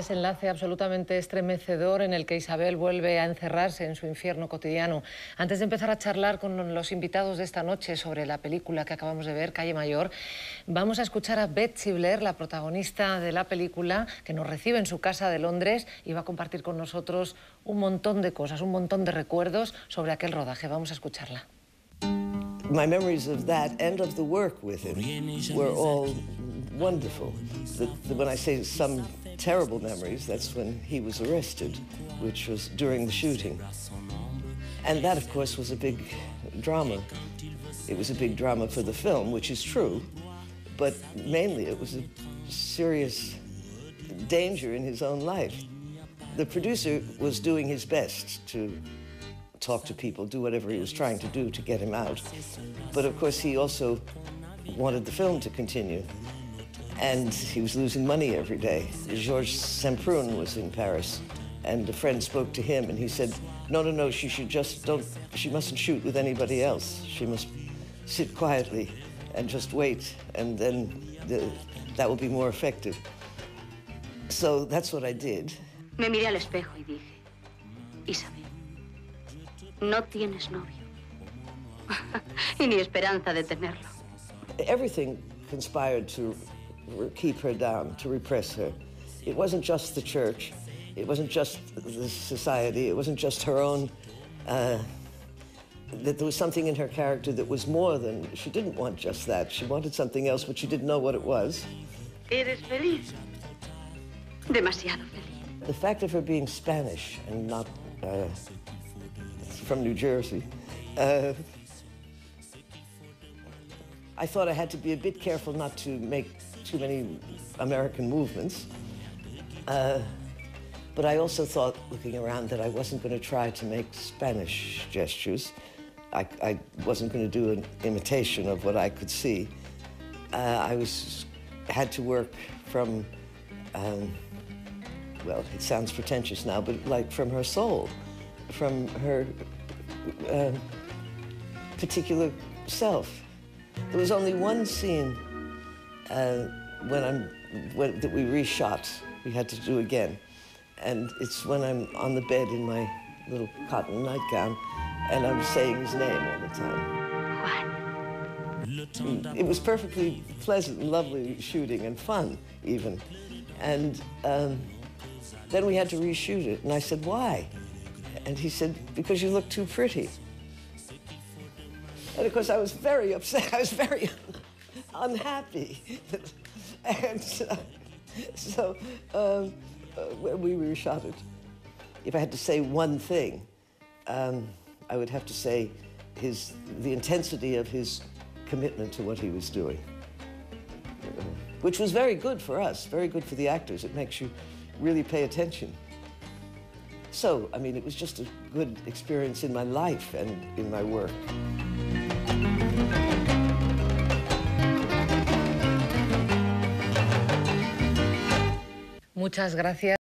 desenlace absolutamente estremecedor en el que Isabel vuelve a encerrarse en su infierno cotidiano. Antes de empezar a charlar con los invitados de esta noche sobre la película que acabamos de ver, Calle Mayor, vamos a escuchar a Betsy Blair, la protagonista de la película, que nos recibe en su casa de Londres y va a compartir con nosotros un montón de cosas, un montón de recuerdos sobre aquel rodaje. Vamos a escucharla. My memories of that and of the work with him were all wonderful. When I say some terrible memories, that's when he was arrested, which was during the shooting. And that, of course, was a big drama. It was a big drama for the film, which is true, but mainly it was a serious danger in his own life. The producer was doing his best to talk to people, do whatever he was trying to do to get him out. But of course, he also wanted the film to continue and he was losing money every day. Georges Semprun was in Paris, and a friend spoke to him, and he said, "No, no, no. She should just don't. She mustn't shoot with anybody else. She must sit quietly and just wait, and then the, that will be more effective." So that's what I did. Me miré al espejo y dije, Isabel, no tienes novio. y ni esperanza de tenerlo. Everything conspired to keep her down, to repress her. It wasn't just the church. It wasn't just the society. It wasn't just her own. Uh, that there was something in her character that was more than, she didn't want just that. She wanted something else, but she didn't know what it was. Eres feliz. Demasiado feliz. The fact of her being Spanish and not uh, from New Jersey, uh, I thought I had to be a bit careful not to make too many American movements. Uh, but I also thought, looking around, that I wasn't going to try to make Spanish gestures. I, I wasn't going to do an imitation of what I could see. Uh, I was had to work from, um, well, it sounds pretentious now, but like from her soul, from her uh, particular self. There was only one scene uh, when I'm when, that we reshot. We had to do again, and it's when I'm on the bed in my little cotton nightgown, and I'm saying his name all the time. It was perfectly pleasant and lovely shooting and fun, even. And um, then we had to reshoot it, and I said, "Why?" And he said, "Because you look too pretty." And of course, I was very upset. I was very unhappy. and uh, so um, uh, we reshot it, if I had to say one thing, um, I would have to say his, the intensity of his commitment to what he was doing, which was very good for us, very good for the actors. It makes you really pay attention. So, I mean, it was just a good experience in my life and in my work. Muchas gracias.